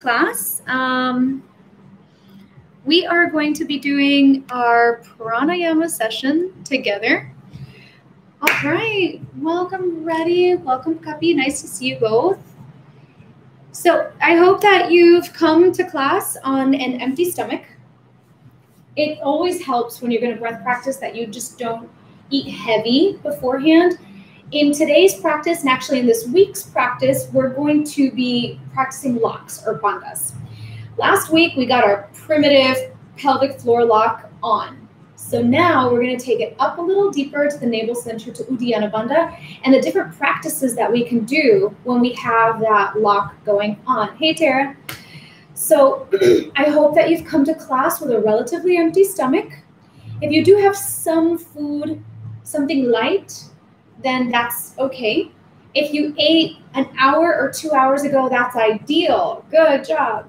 class. Um, we are going to be doing our pranayama session together. All right, welcome, Reddy. Welcome, Kapi. Nice to see you both. So I hope that you've come to class on an empty stomach. It always helps when you're going to breath practice that you just don't eat heavy beforehand in today's practice, and actually in this week's practice, we're going to be practicing locks or bandhas. Last week, we got our primitive pelvic floor lock on. So now we're going to take it up a little deeper to the navel center to Uddiyana Bandha and the different practices that we can do when we have that lock going on. Hey, Tara. So I hope that you've come to class with a relatively empty stomach. If you do have some food, something light, then that's okay. If you ate an hour or two hours ago, that's ideal. Good job.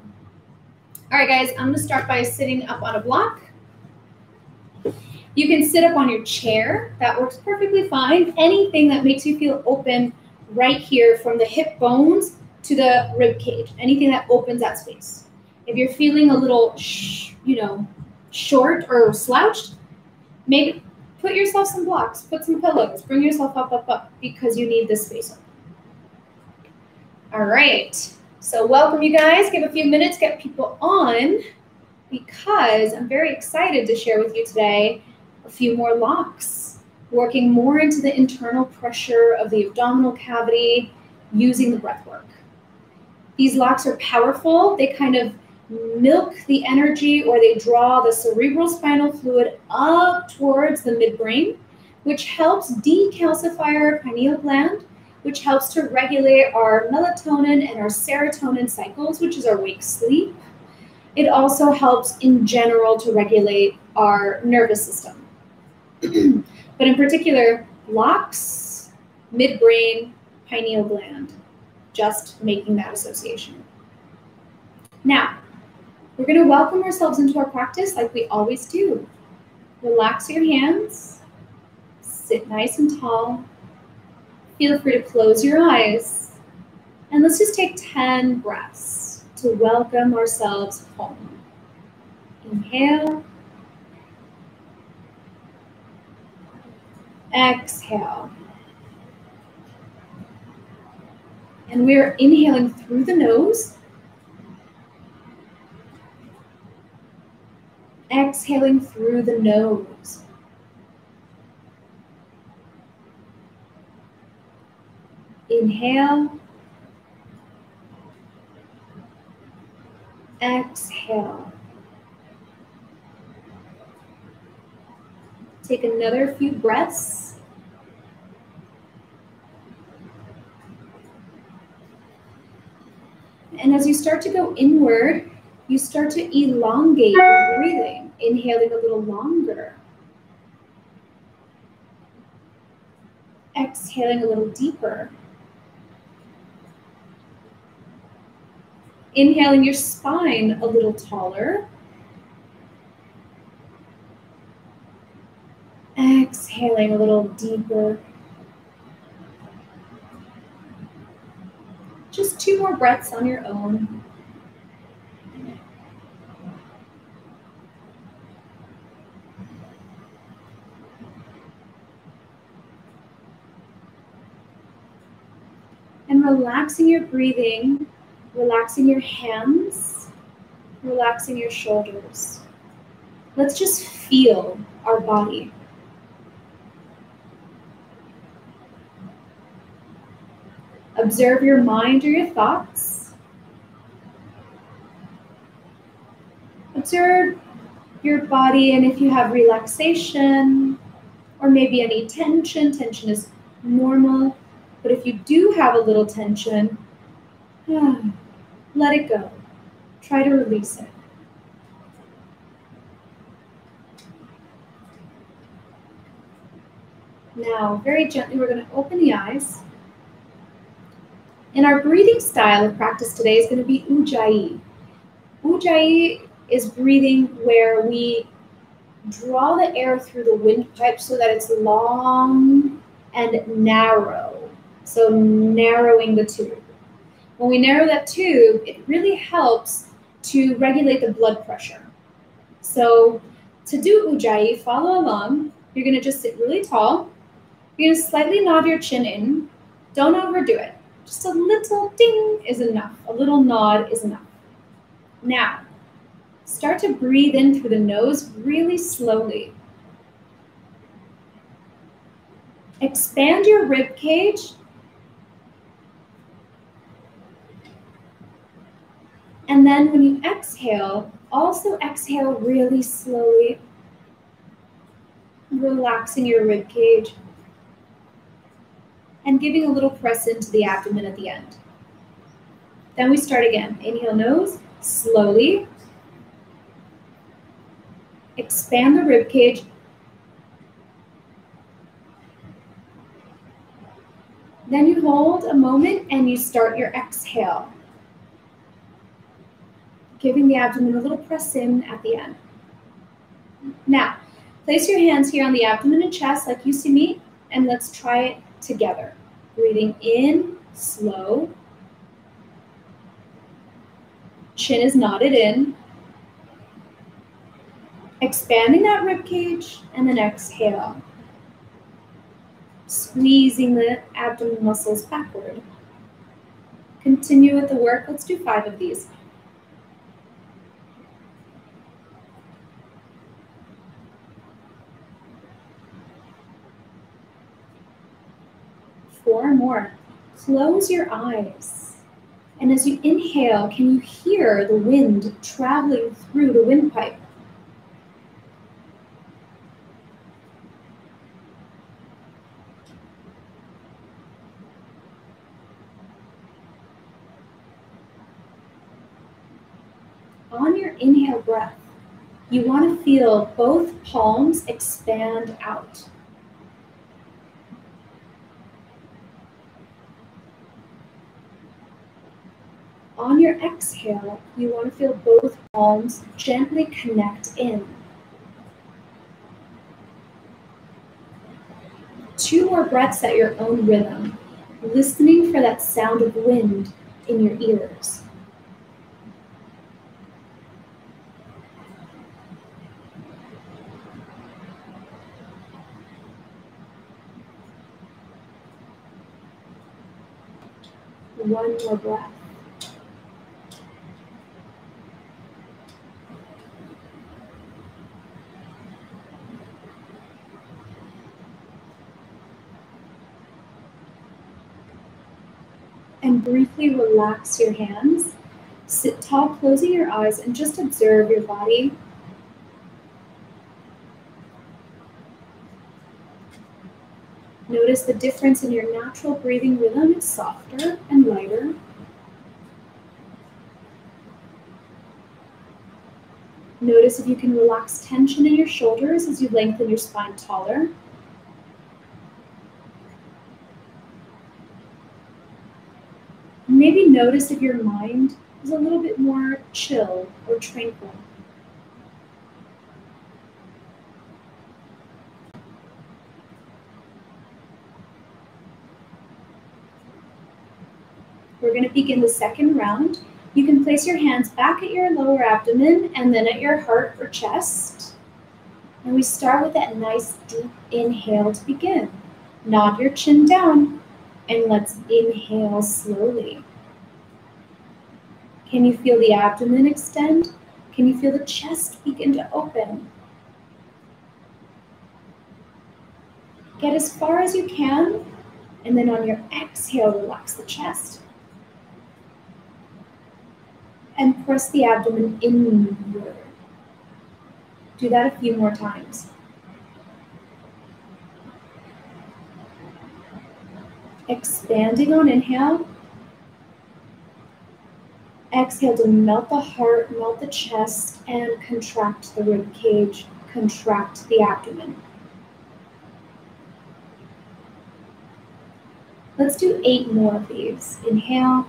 All right, guys, I'm gonna start by sitting up on a block. You can sit up on your chair. That works perfectly fine. Anything that makes you feel open right here from the hip bones to the rib cage. Anything that opens that space. If you're feeling a little, you know, short or slouched, maybe put yourself some blocks, put some pillows, bring yourself up, up, up, because you need this space. All right. So welcome you guys. Give a few minutes, get people on, because I'm very excited to share with you today a few more locks, working more into the internal pressure of the abdominal cavity using the breath work. These locks are powerful. They kind of milk the energy or they draw the cerebral spinal fluid up towards the midbrain, which helps decalcify our pineal gland, which helps to regulate our melatonin and our serotonin cycles, which is our wake sleep. It also helps in general to regulate our nervous system. but in particular, locks, midbrain, pineal gland, just making that association. Now, we're going to welcome ourselves into our practice like we always do. Relax your hands, sit nice and tall. Feel free to close your eyes. And let's just take 10 breaths to welcome ourselves home. Inhale. Exhale. And we're inhaling through the nose exhaling through the nose. Inhale. Exhale. Take another few breaths. And as you start to go inward, you start to elongate your breathing, inhaling a little longer. Exhaling a little deeper. Inhaling your spine a little taller. Exhaling a little deeper. Just two more breaths on your own. Relaxing your breathing, relaxing your hands, relaxing your shoulders. Let's just feel our body. Observe your mind or your thoughts. Observe your body and if you have relaxation or maybe any tension, tension is normal. But if you do have a little tension, ah, let it go. Try to release it. Now, very gently, we're going to open the eyes. And our breathing style of practice today is going to be Ujjayi. Ujjayi is breathing where we draw the air through the windpipe so that it's long and narrow. So narrowing the tube. When we narrow that tube, it really helps to regulate the blood pressure. So to do Ujjayi, follow along. You're gonna just sit really tall. You're gonna slightly nod your chin in. Don't overdo it. Just a little ding is enough. A little nod is enough. Now, start to breathe in through the nose really slowly. Expand your rib cage. And then when you exhale, also exhale really slowly, relaxing your rib cage and giving a little press into the abdomen at the end. Then we start again. Inhale nose, slowly. Expand the rib cage. Then you hold a moment and you start your exhale. Giving the abdomen a little press in at the end. Now, place your hands here on the abdomen and chest like you see me, and let's try it together. Breathing in, slow. Chin is nodded in. Expanding that rib cage, and then exhale. Squeezing the abdomen muscles backward. Continue with the work. Let's do five of these. Four more. Close your eyes. And as you inhale, can you hear the wind traveling through the windpipe? On your inhale breath, you want to feel both palms expand out. On your exhale, you want to feel both palms gently connect in. Two more breaths at your own rhythm, listening for that sound of wind in your ears. One more breath. and briefly relax your hands. Sit tall, closing your eyes, and just observe your body. Notice the difference in your natural breathing rhythm. It's softer and lighter. Notice if you can relax tension in your shoulders as you lengthen your spine taller. maybe notice if your mind is a little bit more chill or tranquil. We're going to begin the second round. You can place your hands back at your lower abdomen and then at your heart or chest. And we start with that nice deep inhale to begin. Nod your chin down and let's inhale slowly. Can you feel the abdomen extend? Can you feel the chest begin to open? Get as far as you can, and then on your exhale, relax the chest. And press the abdomen inward. Do that a few more times. Expanding on inhale. Exhale to melt the heart, melt the chest, and contract the rib cage, contract the abdomen. Let's do eight more of these. Inhale.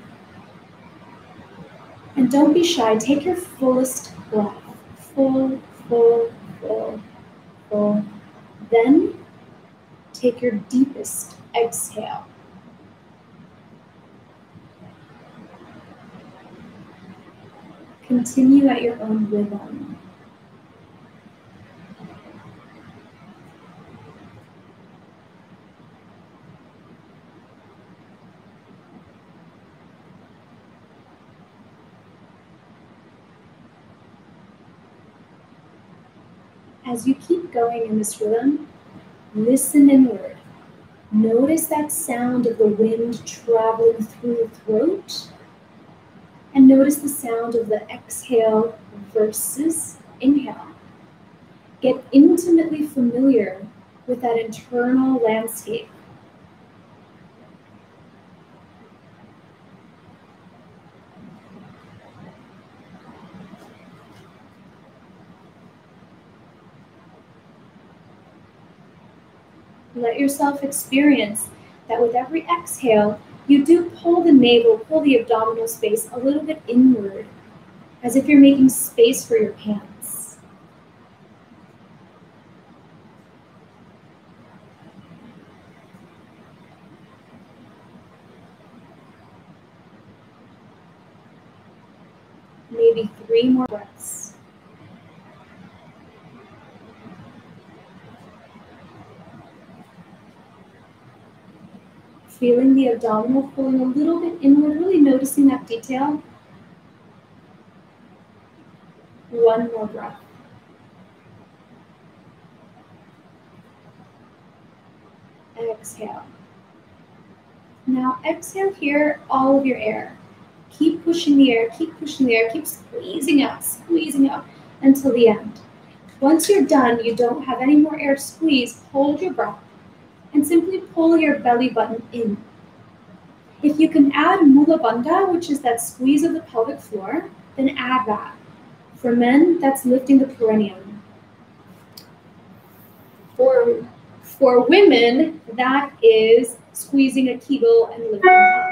And don't be shy. Take your fullest breath. Full, full, full, full. Then take your deepest exhale. Continue at your own rhythm. As you keep going in this rhythm, listen inward. Notice that sound of the wind traveling through the throat. And notice the sound of the exhale versus inhale. Get intimately familiar with that internal landscape. Let yourself experience that with every exhale, you do pull the navel, pull the abdominal space a little bit inward, as if you're making space for your pants. Maybe three more breaths. feeling the abdominal pulling a little bit inward, really noticing that detail. One more breath. Exhale. Now exhale here all of your air. Keep pushing the air, keep pushing the air, keep squeezing out, squeezing out until the end. Once you're done, you don't have any more air to squeeze, hold your breath and simply pull your belly button in. If you can add mula bandha, which is that squeeze of the pelvic floor, then add that. For men, that's lifting the perineum. For, for women, that is squeezing a kegel and lifting up.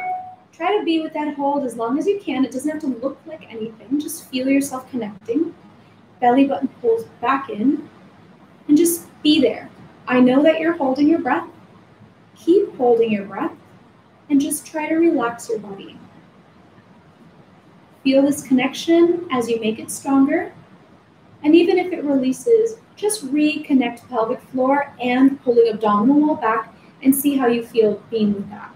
Try to be with that hold as long as you can. It doesn't have to look like anything. Just feel yourself connecting. Belly button pulls back in. And just be there. I know that you're holding your breath. Keep holding your breath and just try to relax your body. Feel this connection as you make it stronger. And even if it releases, just reconnect pelvic floor and pulling abdominal wall back and see how you feel being with that.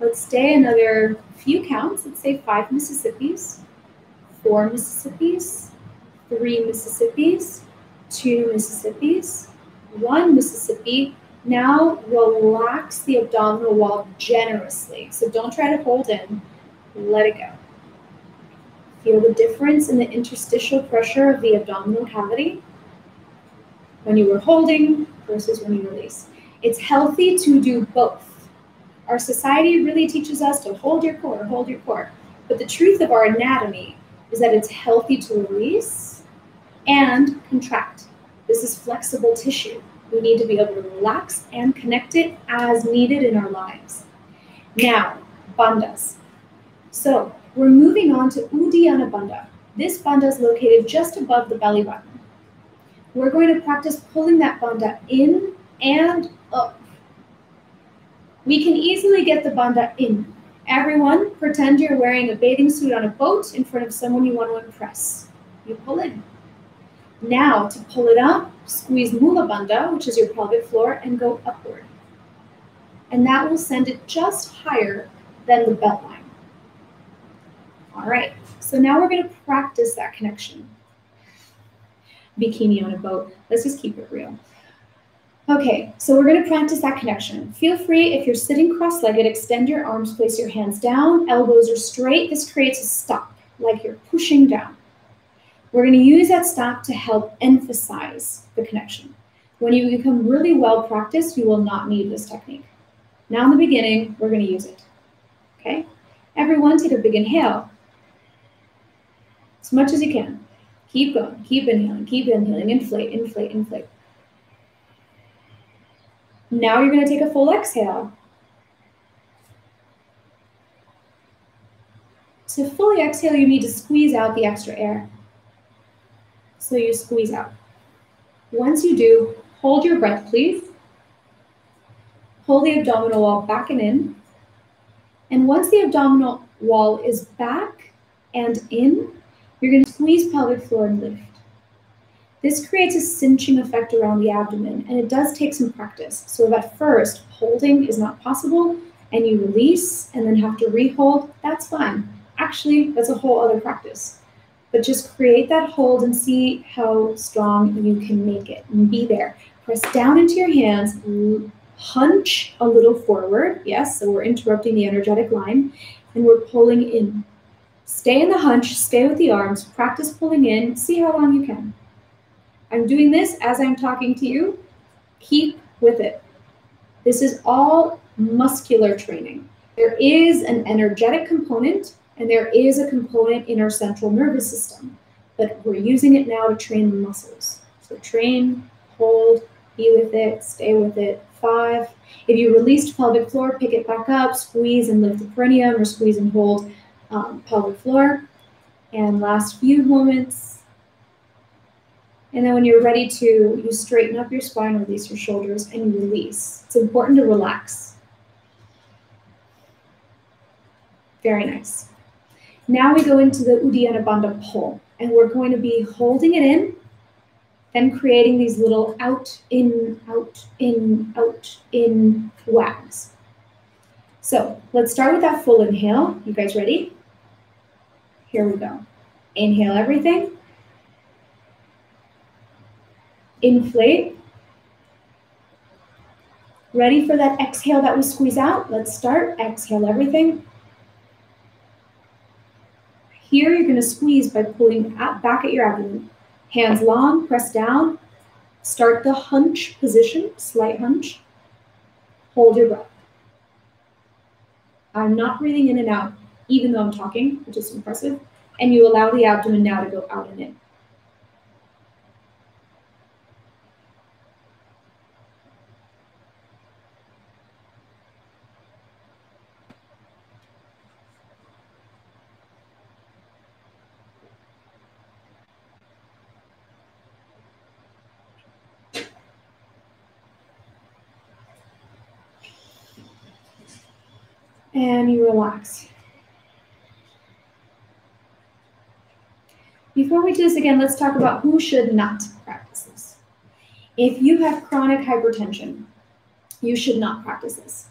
Let's stay another few counts. Let's say five Mississippis, four Mississippis, three Mississippis, two Mississippis, one Mississippi. Now relax the abdominal wall generously. So don't try to hold in, let it go. Feel the difference in the interstitial pressure of the abdominal cavity when you were holding versus when you release. It's healthy to do both. Our society really teaches us to hold your core, hold your core. But the truth of our anatomy is that it's healthy to release and contract. This is flexible tissue. We need to be able to relax and connect it as needed in our lives. Now, bandhas. So we're moving on to Uddiyana Bandha. This bandha is located just above the belly button. We're going to practice pulling that bandha in and up. We can easily get the bandha in. Everyone, pretend you're wearing a bathing suit on a boat in front of someone you want to impress. You pull in. Now, to pull it up, squeeze Mula Bandha, which is your pelvic floor, and go upward. And that will send it just higher than the belt line. All right, so now we're gonna practice that connection. Bikini on a boat, let's just keep it real. Okay, so we're gonna practice that connection. Feel free, if you're sitting cross-legged, extend your arms, place your hands down, elbows are straight. This creates a stop, like you're pushing down. We're going to use that stop to help emphasize the connection. When you become really well practiced, you will not need this technique. Now in the beginning, we're going to use it. Okay? Everyone take a big inhale. As much as you can. Keep going. Keep inhaling. Keep inhaling. Inflate, inflate, inflate. Now you're going to take a full exhale. To fully exhale, you need to squeeze out the extra air so you squeeze out. Once you do, hold your breath, please. Pull the abdominal wall back and in. And once the abdominal wall is back and in, you're going to Squeeze pelvic floor and lift. This creates a cinching effect around the abdomen, and it does take some practice. So, if at first holding is not possible and you release and then have to rehold, that's fine. Actually, that's a whole other practice. But just create that hold and see how strong you can make it and be there. Press down into your hands, hunch a little forward. Yes, so we're interrupting the energetic line and we're pulling in. Stay in the hunch, stay with the arms, practice pulling in, see how long you can. I'm doing this as I'm talking to you. Keep with it. This is all muscular training. There is an energetic component and there is a component in our central nervous system, but we're using it now to train the muscles. So train, hold, be with it, stay with it. Five. If you released pelvic floor, pick it back up, squeeze and lift the perineum, or squeeze and hold um, pelvic floor. And last few moments. And then when you're ready to, you straighten up your spine, release your shoulders, and you release. It's important to relax. Very nice. Now we go into the Uddiyana Bandha pull, and we're going to be holding it in, then creating these little out, in, out, in, out, in wags. So let's start with that full inhale. You guys ready? Here we go. Inhale everything. Inflate. Ready for that exhale that we squeeze out? Let's start. Exhale everything. Here, you're going to squeeze by pulling back at your abdomen. Hands long, press down. Start the hunch position, slight hunch. Hold your breath. I'm not breathing in and out, even though I'm talking, which is impressive. And you allow the abdomen now to go out and in. And you relax. Before we do this again, let's talk about who should not practice this. If you have chronic hypertension, you should not practice this.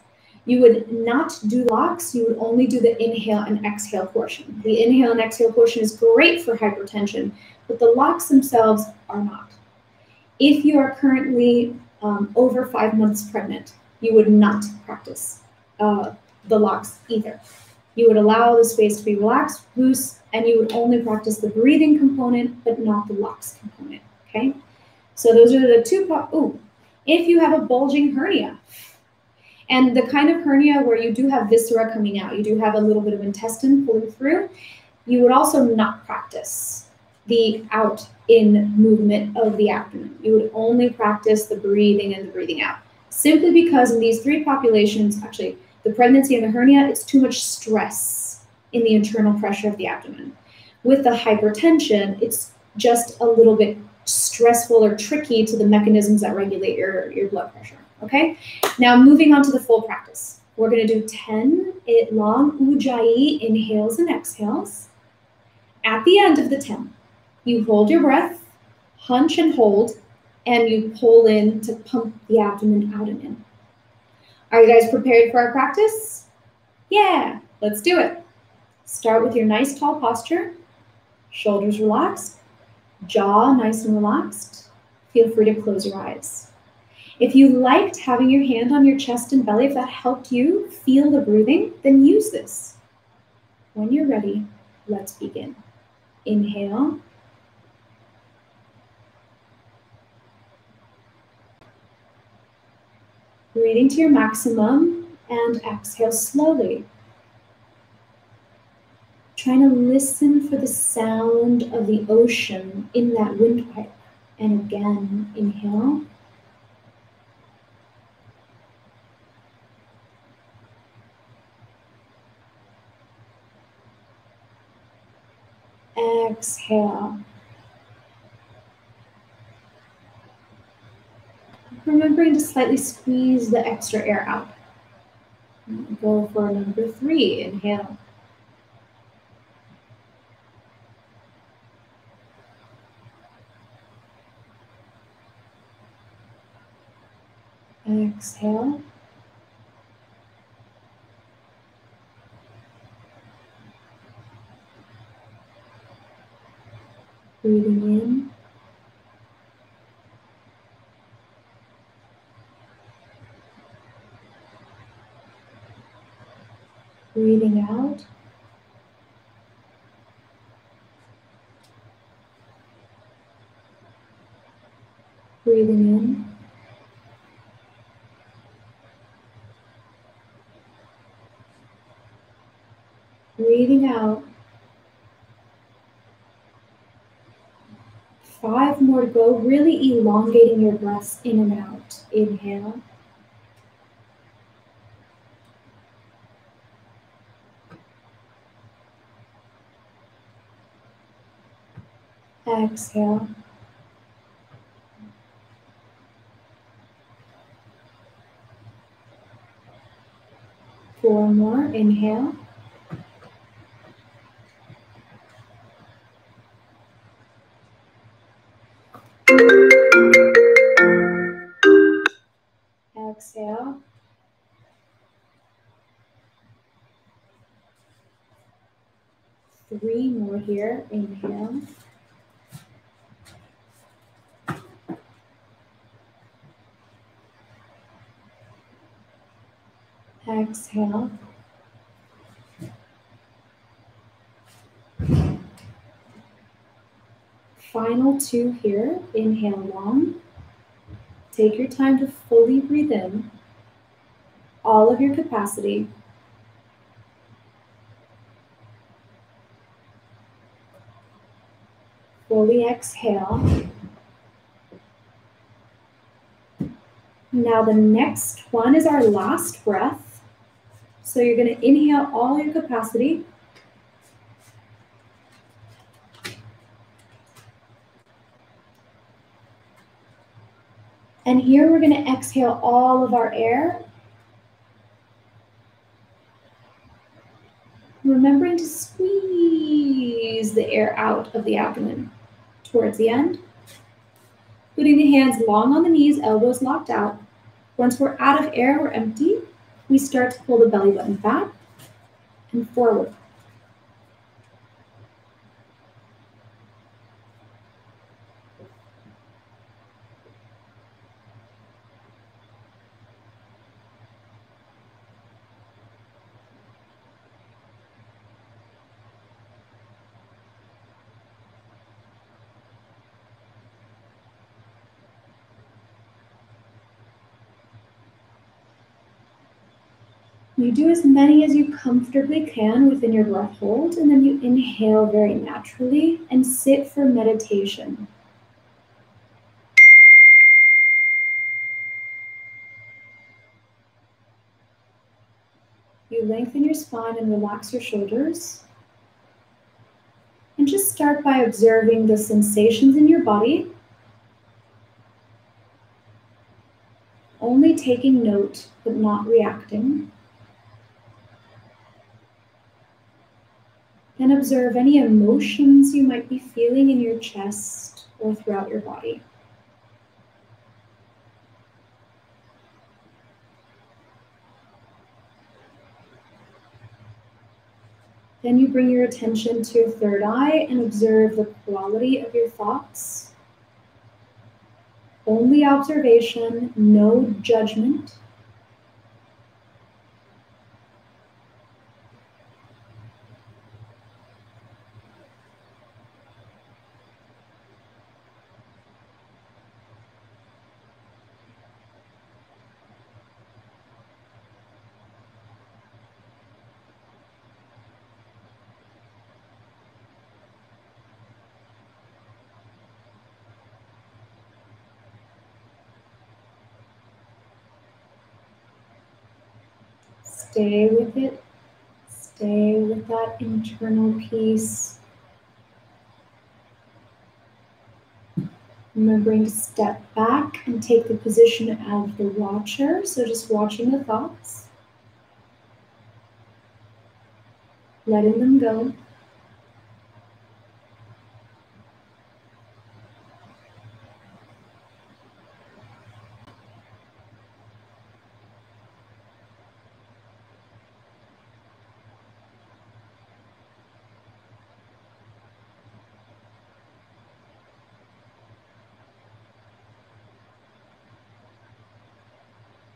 You would not do locks, you would only do the inhale and exhale portion. The inhale and exhale portion is great for hypertension, but the locks themselves are not. If you are currently um, over five months pregnant, you would not practice uh, the locks either. You would allow the space to be relaxed, loose, and you would only practice the breathing component, but not the locks component, okay? So those are the two, oh, if you have a bulging hernia, and the kind of hernia where you do have viscera coming out, you do have a little bit of intestine pulling through, you would also not practice the out in movement of the abdomen. You would only practice the breathing and the breathing out. Simply because in these three populations, actually, the pregnancy and the hernia, it's too much stress in the internal pressure of the abdomen. With the hypertension, it's just a little bit stressful or tricky to the mechanisms that regulate your, your blood pressure. Okay, now moving on to the full practice. We're going to do 10 it long ujjayi inhales and exhales. At the end of the 10, you hold your breath, hunch and hold, and you pull in to pump the abdomen out and in. Are you guys prepared for our practice? Yeah, let's do it. Start with your nice tall posture, shoulders relaxed, jaw nice and relaxed. Feel free to close your eyes. If you liked having your hand on your chest and belly, if that helped you feel the breathing, then use this. When you're ready, let's begin. Inhale. Breathing to your maximum and exhale slowly. Trying to listen for the sound of the ocean in that windpipe. And again, inhale. Exhale. remembering to slightly squeeze the extra air out. Go for number three, inhale. Exhale. Breathing in. Breathing out. Breathing in. Breathing out. Five more to go, really elongating your breaths in and out. Inhale. Exhale. Four more. Inhale. Exhale. Three more here. Inhale. Exhale. Final two here. Inhale long. Take your time to fully breathe in all of your capacity. Fully exhale. Now, the next one is our last breath. So, you're going to inhale all your capacity. And here we're going to exhale all of our air. Remembering to squeeze the air out of the abdomen towards the end. Putting the hands long on the knees, elbows locked out. Once we're out of air, we're empty. We start to pull the belly button back and forward. You do as many as you comfortably can within your breath hold, and then you inhale very naturally and sit for meditation. You lengthen your spine and relax your shoulders. And just start by observing the sensations in your body. Only taking note, but not reacting. And observe any emotions you might be feeling in your chest or throughout your body. Then you bring your attention to your third eye and observe the quality of your thoughts. Only observation, no judgment. Stay with it. Stay with that internal peace. Remembering to step back and take the position of the watcher. So just watching the thoughts, letting them go.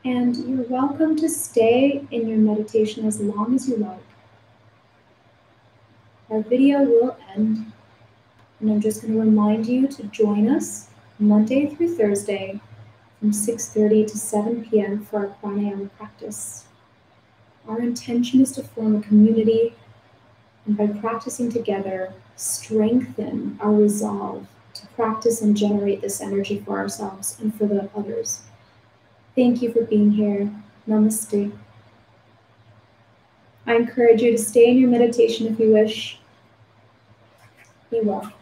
And you're welcome to stay in your meditation as long as you like. Our video will end, and I'm just going to remind you to join us Monday through Thursday from 6.30 to 7 p.m. for our pranayama practice. Our intention is to form a community and by practicing together, strengthen our resolve to practice and generate this energy for ourselves and for the others. Thank you for being here. Namaste. I encourage you to stay in your meditation if you wish. Be well.